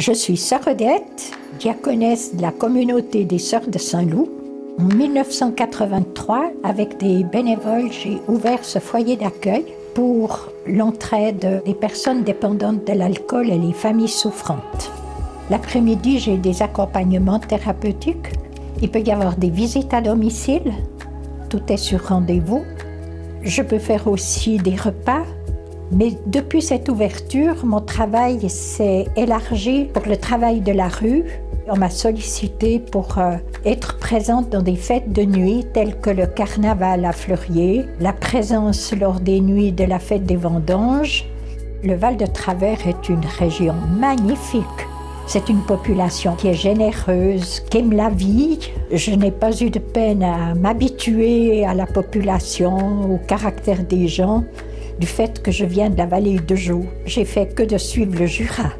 Je suis sœur Odette, diaconesse de la communauté des Sœurs de Saint-Loup. En 1983, avec des bénévoles, j'ai ouvert ce foyer d'accueil pour l'entraide des personnes dépendantes de l'alcool et les familles souffrantes. L'après-midi, j'ai des accompagnements thérapeutiques. Il peut y avoir des visites à domicile. Tout est sur rendez-vous. Je peux faire aussi des repas. Mais depuis cette ouverture, mon travail s'est élargi pour le travail de la rue. On m'a sollicité pour euh, être présente dans des fêtes de nuit telles que le carnaval à Fleurier, la présence lors des nuits de la fête des vendanges. Le Val de Travers est une région magnifique c'est une population qui est généreuse, qui aime la vie. Je n'ai pas eu de peine à m'habituer à la population, au caractère des gens, du fait que je viens de la vallée de Joux. J'ai fait que de suivre le Jura.